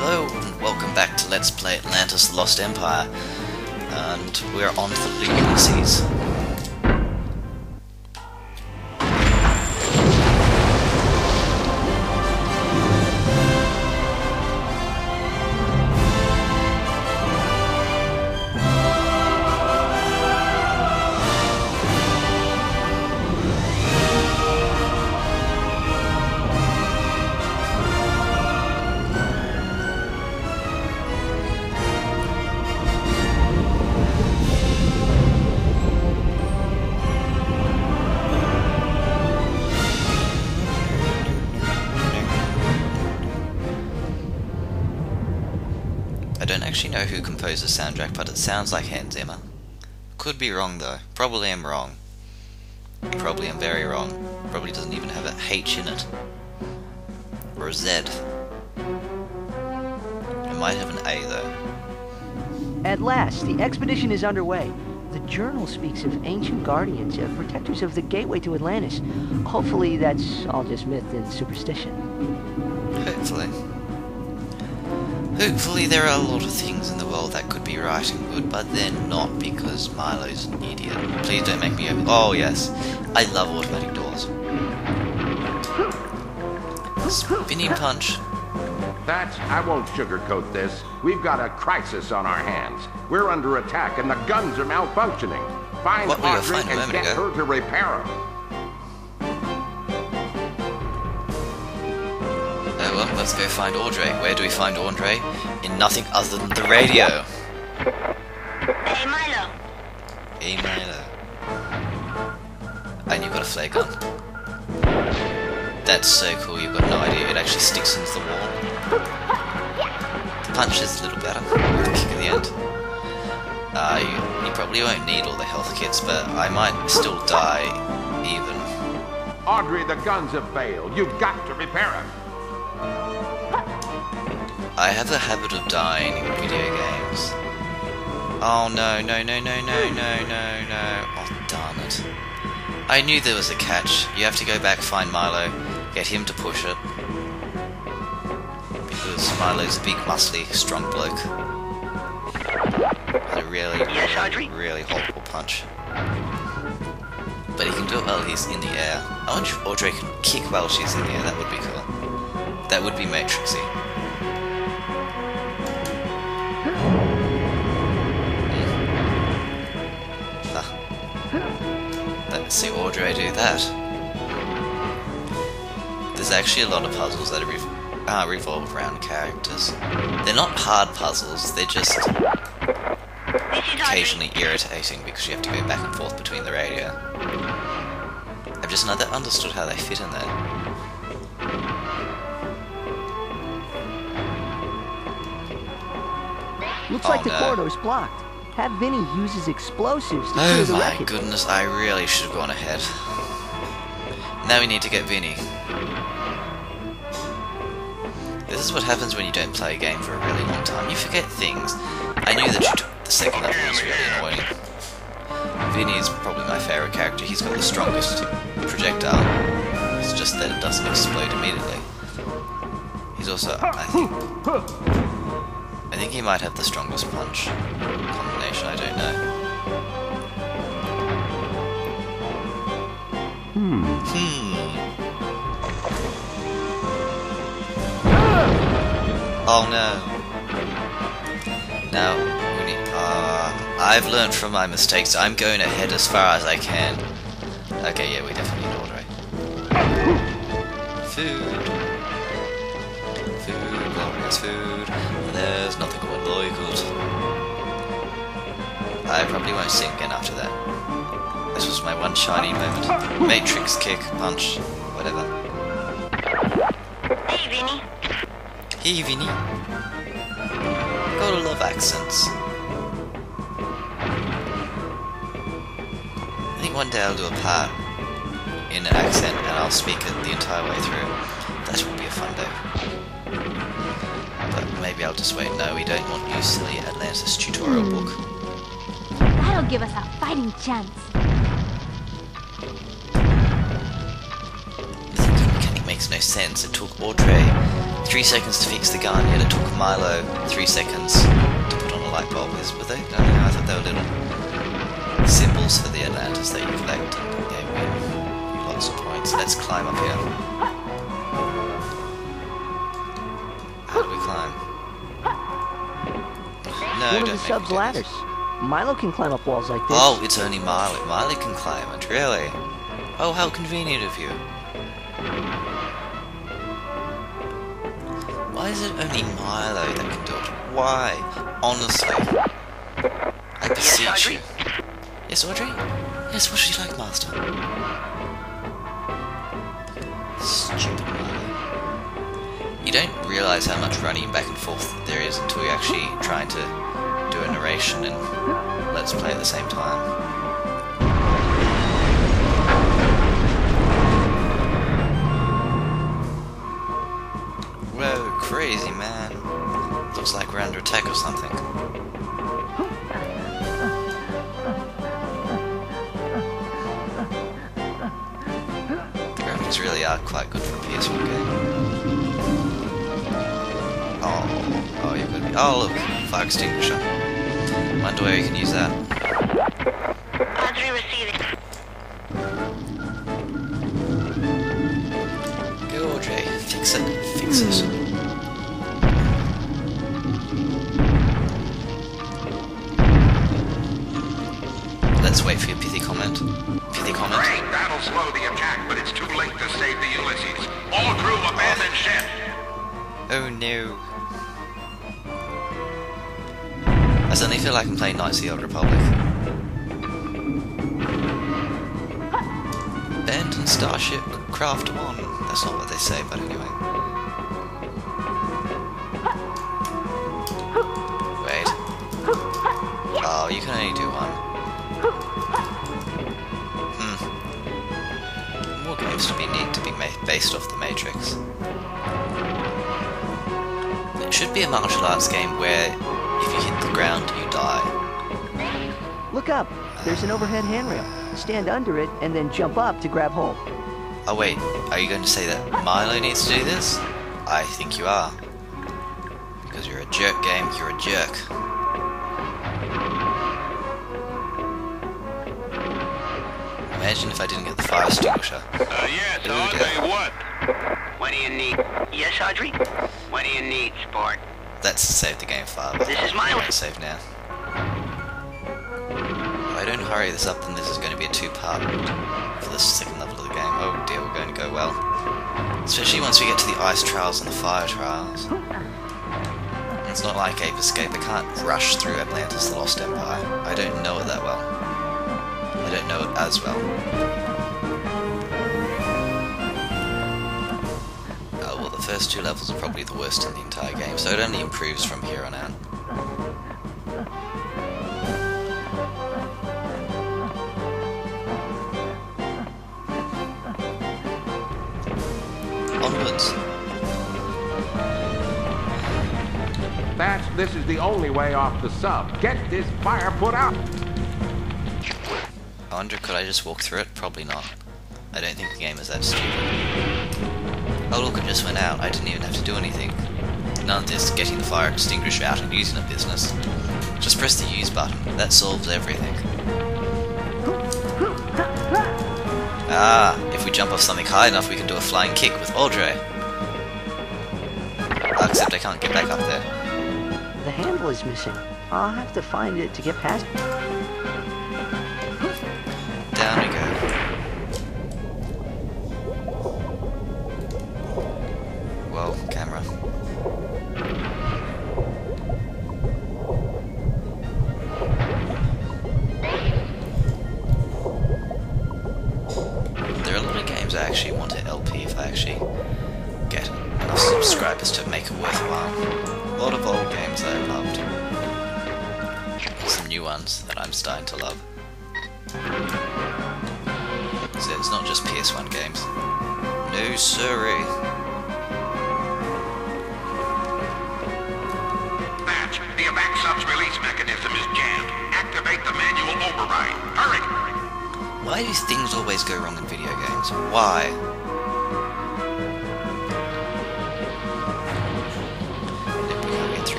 Hello and welcome back to Let's Play Atlantis the Lost Empire. And we're on to the Ulysses. Know who composed the soundtrack, but it sounds like Hans Zimmer. Could be wrong though. Probably am wrong. Probably am very wrong. Probably doesn't even have a H in it. Or a Z. It might have an A though. At last, the expedition is underway. The journal speaks of ancient guardians, of protectors of the gateway to Atlantis. Hopefully, that's all just myth and superstition. Hopefully. Hopefully there are a lot of things in the world that could be right and good, but they're not because Milo's an idiot. Please don't make me... Oh, yes. I love automatic doors. Spinning punch. That, I won't sugarcoat this. We've got a crisis on our hands. We're under attack and the guns are malfunctioning. Find What Audrey and get ago. her to repair them. Let's go find Audrey. Where do we find Audrey? In nothing other than the radio. Hey Milo, Emailer. And you've got a flare gun. That's so cool, you've got no idea. It actually sticks into the wall. The punch is a little better, the kick at the end. Uh, you, you probably won't need all the health kits, but I might still die even. Audrey, the guns have failed. You've got to repair them. I have a habit of dying in video games. Oh no, no, no, no, no, no, no, no. Oh, darn it. I knew there was a catch. You have to go back, find Milo, get him to push it. Because Milo's a big, muscly, strong bloke. Had a really, really, really horrible punch. But he can do it while he's in the air. I wonder if Audrey can kick while she's in the air. That would be. That would be Matrixy. Let's see Audrey do that. There's actually a lot of puzzles that are rev uh, revolve around characters. They're not hard puzzles, they're just occasionally irritating because you have to go back and forth between the radio. I've just never understood how they fit in there. Looks Oh, like the no. corridor's blocked. Have Vinny use his explosives to oh clear Oh the my wreckage. goodness, I really should have gone ahead. Now we need to get Vinny. This is what happens when you don't play a game for a really long time. You forget things. I knew that you took the second level was really annoying. Vinny is probably my favourite character. He's got the strongest projectile. It's just that it doesn't explode immediately. He's also, I think, I think he might have the strongest punch combination. I don't know. Hmm. Hmm. Oh no. Now, we need, uh, I've learned from my mistakes. I'm going ahead as far as I can. Okay, yeah, we definitely need Audrey. Food. Food, glorious food. There's nothing quite like it. I probably won't sing again after that. This was my one shining moment. Matrix kick, punch, whatever. Hey Vinny, Hey, Vinny. Gotta love accents. I think one day I'll do a part in an accent and I'll speak it the entire way through. That would be a fun day. Maybe I'll just wait. No, we don't want you silly Atlantis tutorial hmm. book. That'll give us a fighting chance. A mechanic makes no sense. It took Audrey three seconds to fix the gun, yet it took Milo three seconds to put on a light bulb. Is were they? No, no, I thought they were little symbols for the Atlantis that you collect and they win you lots of points. Let's climb up here. How do we climb? No, One of the sub's ladders. Milo can climb up walls like this. Oh, it's only Milo. Miley can climb it, really? Oh, how convenient of you. Why is it only Milo that can do it? Why? Honestly. I beseech Audrey? you. Yes, Audrey? Yes, what should you like, Master? Stupid Milo. You don't realise how much running back and forth there is until you're actually trying to do a narration and let's play at the same time. Whoa, crazy man. Looks like we're under attack or something. Oh, you could be. Look, fire extinguisher. Wonder where you can use that. Audrey receiving. Go, Audrey. Fix it. Fix it. Hmm. Let's wait for your pithy comment. Pithy comment. Great, that'll slow the attack, but it's too late to save the Ulysses. All crew abandon ship. Oh no. I suddenly feel like I'm playing Knights of the Old Republic. Benton Starship Craft 1. That's not what they say, but anyway. Wait. Oh, you can only do one. Hmm. More games to be neat to be based off the Matrix. It should be a martial arts game where if you hit the ground, you die. Look up. There's an overhead handrail. Stand under it and then jump up to grab hold. Oh wait, are you going to say that Milo needs to do this? I think you are. Because you're a jerk game, you're a jerk. Imagine if I didn't get the fire extinguisher. Uh, yes, Here we go. what? What do you need? Yes, Audrey? What do you need, sport? Let's save the game file. This is I Milo. Save now. If I don't hurry this up, then this is going to be a two-part for the second level of the game. Oh dear, we're going to go well. Especially once we get to the ice trials and the fire trials. It's not like Ape Escape. I can't rush through Atlantis: The Lost Empire. I don't know it that well. I don't know it as well. First two levels are probably the worst in the entire game, so it only improves from here on out. Onwards. Thatch, this is the only way off the sub. Get this fire put out. I wonder, could I just walk through it? Probably not. I don't think the game is that stupid. Oh look, it just went out. I didn't even have to do anything. None of this getting the fire extinguisher out and using a business. Just press the use button. That solves everything. Ah, if we jump off something high enough, we can do a flying kick with Audrey. Ah, except I can't get back up there. The handle is missing. I'll have to find it to get past. Down we go. Subscribers to make it worthwhile. A lot of old games I loved. Some new ones that I'm starting to love. So it's not just PS1 games. No sorry. Thatch, the evac sub's release mechanism is jammed. Activate the manual override. Hurry! Why do things always go wrong in video games? Why?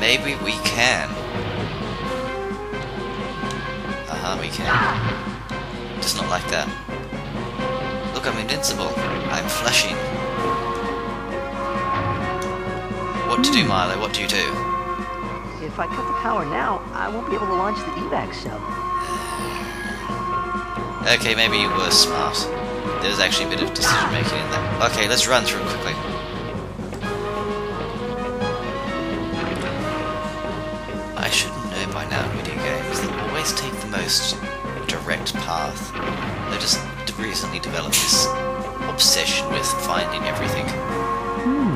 Maybe we can. Uh-huh, we can. Just not like that. Look, I'm invincible. I'm flashing. What to do, Milo? What do you do? If I cut the power now, I won't be able to launch the evac cell. Okay, maybe you were smart. There's actually a bit of decision making in there. Okay, let's run through quickly. Most direct path. They've just recently developed this obsession with finding everything. Why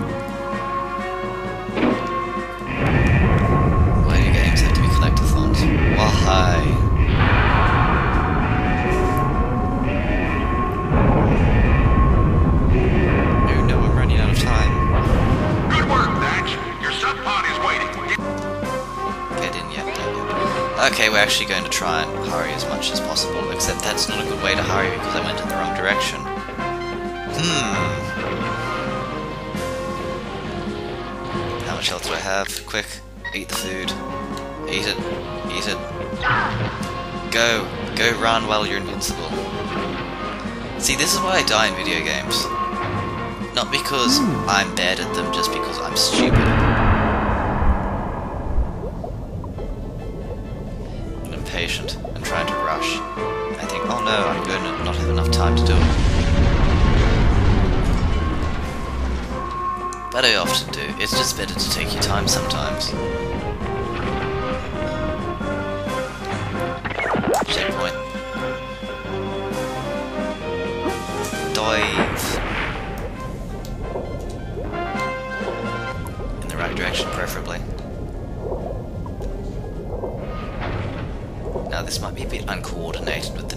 we're actually going to try and hurry as much as possible, except that's not a good way to hurry because I went in the wrong direction. Hmm. How much health do I have? Quick, eat the food. Eat it. Eat it. Go. Go run while you're invincible. See, this is why I die in video games. Not because I'm bad at them, just because I'm stupid. Oh I'm going to not have enough time to do it. But I often do. It's just better to take your time sometimes.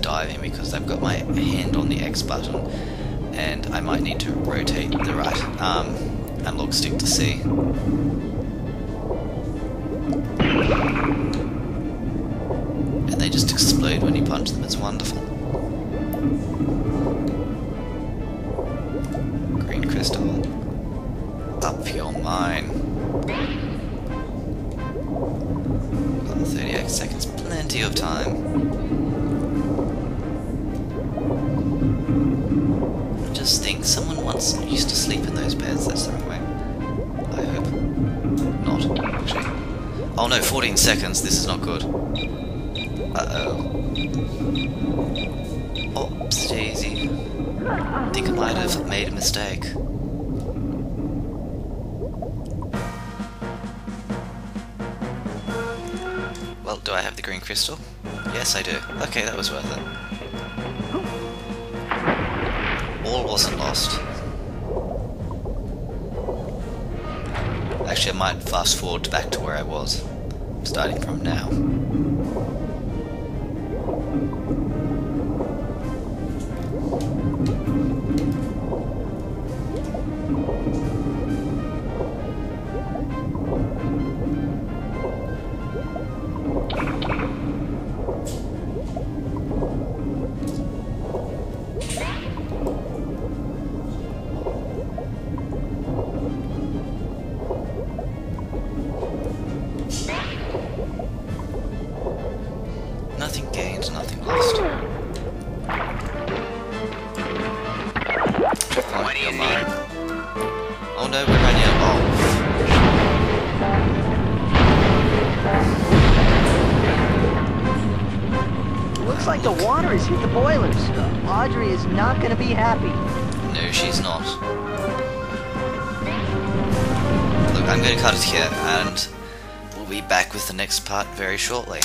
Diving because I've got my hand on the X button and I might need to rotate the right um, analog stick to see. And they just explode when you punch them, it's wonderful. Green crystal. Up your mine. Got 38 seconds, plenty of time. Think someone once used to sleep in those beds, that's the wrong way. I hope. Not, actually. Oh no, 14 seconds, this is not good. Uh-oh. Oops, Daisy. I think I might have made a mistake. Well, do I have the green crystal? Yes, I do. Okay, that was worth it. All wasn't lost. Actually, I might fast forward back to where I was, starting from now. What do you Come need? Oh no, we're running out. Looks like the water has hit the boilers. Audrey is not going to be happy. Oh, no, she's not. Look, I'm going to cut it here, and we'll be back with the next part very shortly.